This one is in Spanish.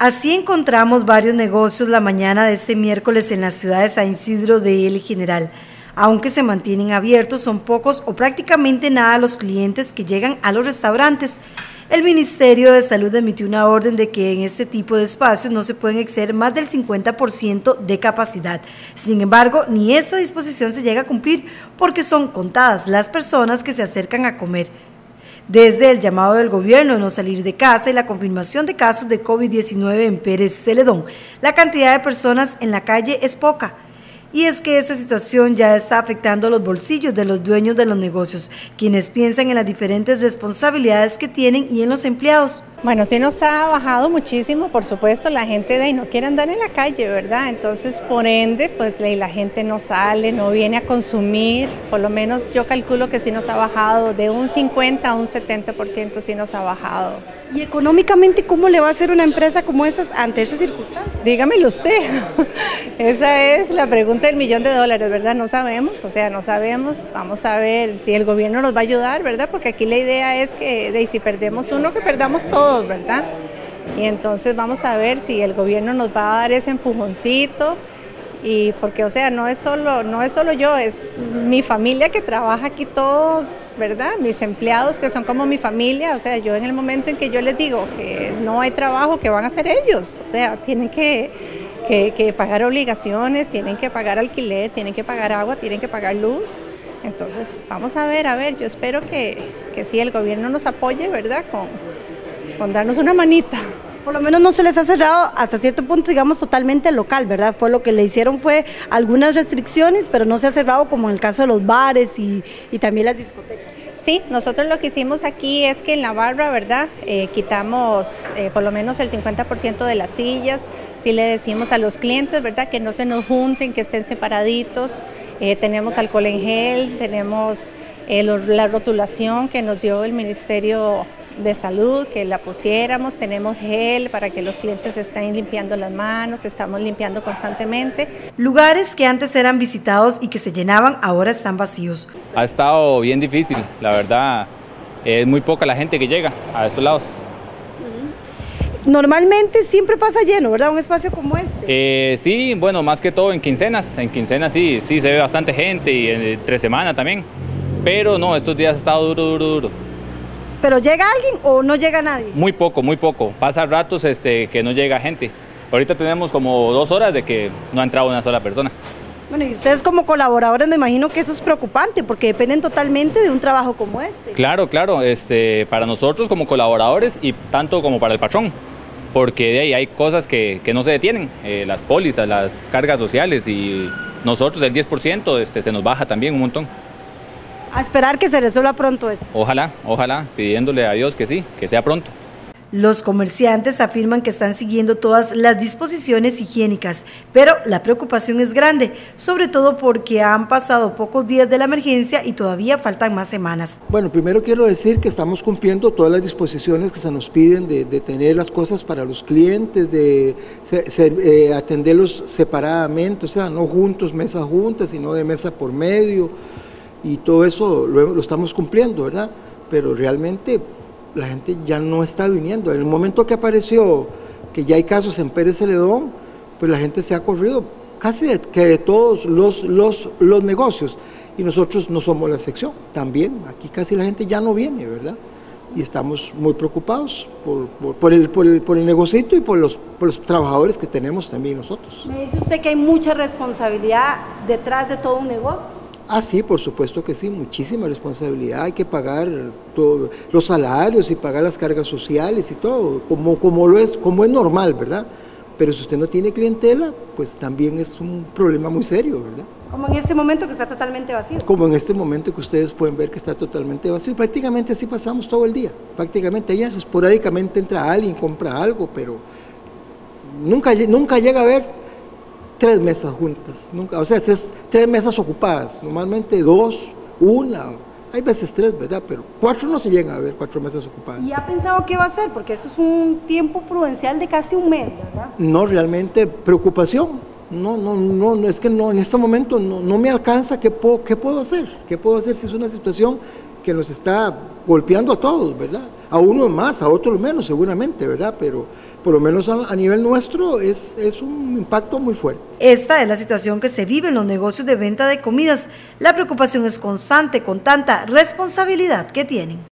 Así encontramos varios negocios la mañana de este miércoles en la ciudad de San Isidro de El General. Aunque se mantienen abiertos, son pocos o prácticamente nada los clientes que llegan a los restaurantes. El Ministerio de Salud emitió una orden de que en este tipo de espacios no se pueden exceder más del 50% de capacidad. Sin embargo, ni esta disposición se llega a cumplir porque son contadas las personas que se acercan a comer. Desde el llamado del gobierno de no salir de casa y la confirmación de casos de COVID-19 en Pérez Celedón, la cantidad de personas en la calle es poca. Y es que esa situación ya está afectando los bolsillos de los dueños de los negocios, quienes piensan en las diferentes responsabilidades que tienen y en los empleados. Bueno, sí nos ha bajado muchísimo, por supuesto, la gente de ahí no quiere andar en la calle, ¿verdad? Entonces, por ende, pues la gente no sale, no viene a consumir, por lo menos yo calculo que sí nos ha bajado, de un 50 a un 70% sí nos ha bajado. ¿Y económicamente cómo le va a hacer una empresa como esas ante esas circunstancias? Dígamelo usted. Esa es la pregunta del millón de dólares, ¿verdad? No sabemos, o sea, no sabemos. Vamos a ver si el gobierno nos va a ayudar, ¿verdad? Porque aquí la idea es que de, si perdemos uno, que perdamos todos, ¿verdad? Y entonces vamos a ver si el gobierno nos va a dar ese empujoncito y porque o sea no es solo no es solo yo es mi familia que trabaja aquí todos verdad mis empleados que son como mi familia o sea yo en el momento en que yo les digo que no hay trabajo que van a hacer ellos o sea tienen que, que, pagar obligaciones tienen que pagar alquiler tienen que pagar agua tienen que pagar luz. Entonces vamos a ver a ver yo espero que, que sí el gobierno nos apoye verdad con, con darnos una manita por lo menos no se les ha cerrado hasta cierto punto, digamos, totalmente local, ¿verdad? Fue lo que le hicieron fue algunas restricciones, pero no se ha cerrado como en el caso de los bares y, también las discotecas. Sí, nosotros lo que hicimos aquí es que en la barra, ¿verdad? Eh, quitamos eh, por lo menos el 50% de las sillas, sí le decimos a los clientes, ¿verdad? Que no se nos junten, que estén separaditos, eh, tenemos alcohol en gel, tenemos la rotulación que nos dio el Ministerio de salud, que la pusiéramos, tenemos gel para que los clientes estén limpiando las manos, estamos limpiando constantemente. Lugares que antes eran visitados y que se llenaban ahora están vacíos. Ha estado bien difícil, la verdad, es muy poca la gente que llega a estos lados. Normalmente siempre pasa lleno, ¿verdad? Un espacio como este. Eh, sí, bueno, más que todo en quincenas. En quincenas sí, sí se ve bastante gente y en tres semanas también. Pero no, estos días ha estado duro, duro, duro. ¿Pero llega alguien o no llega nadie? Muy poco, muy poco. Pasa ratos este, que no llega gente. Ahorita tenemos como dos horas de que no ha entrado una sola persona. Bueno, y ustedes como colaboradores me imagino que eso es preocupante porque dependen totalmente de un trabajo como este. Claro, claro, este, para nosotros como colaboradores y tanto como para el patrón, porque de ahí hay cosas que, no se detienen, eh, las pólizas, las cargas sociales y nosotros el 10% este, se nos baja también un montón. A esperar que se resuelva pronto eso. Ojalá, ojalá, pidiéndole a Dios que sí, que sea pronto. Los comerciantes afirman que están siguiendo todas las disposiciones higiénicas, pero la preocupación es grande, sobre todo porque han pasado pocos días de la emergencia y todavía faltan más semanas. Bueno, primero quiero decir que estamos cumpliendo todas las disposiciones que se nos piden de, tener las cosas para los clientes, de eh, atenderlos separadamente, o sea, no juntos, mesas juntas, sino de mesa por medio y todo eso lo, estamos cumpliendo, ¿verdad? Pero realmente la gente ya no está viniendo. En el momento que apareció que ya hay casos en Pérez Celedón, pues la gente se ha corrido casi de, que de todos los, los, los negocios y nosotros no somos la excepción, también aquí casi la gente ya no viene, ¿verdad? Y estamos muy preocupados por, por, el, por, el, por el negocito y por los, por los trabajadores que tenemos también nosotros. Me dice usted que hay mucha responsabilidad detrás de todo un negocio. Ah, sí, por supuesto que sí, muchísima responsabilidad. Hay que pagar todo, los salarios y pagar las cargas sociales y todo, como, como, lo es, como es normal, ¿verdad? Pero si usted no tiene clientela, pues también es un problema muy serio, ¿verdad? Como en este momento que está totalmente vacío. Como en este momento que ustedes pueden ver que está totalmente vacío. Prácticamente así pasamos todo el día. Prácticamente ayer esporádicamente entra alguien, compra algo, pero nunca, nunca llega a ver tres mesas juntas, nunca, o sea, tres, tres mesas ocupadas, normalmente dos, una, hay veces tres, ¿verdad? Pero cuatro no se llegan a ver, cuatro mesas ocupadas. ¿Y ha pensado qué va a hacer? Porque eso es un tiempo prudencial de casi un mes, ¿verdad? No, realmente preocupación. No, no, no, no es que no, en este momento no, no me alcanza, ¿qué puedo, ¿qué puedo hacer? ¿Qué puedo hacer si es una situación que nos está golpeando a todos, ¿verdad? A uno más, a otro menos, seguramente, ¿verdad? Pero por lo menos a, nivel nuestro, es, es un impacto muy fuerte. Esta es la situación que se vive en los negocios de venta de comidas. La preocupación es constante con tanta responsabilidad que tienen.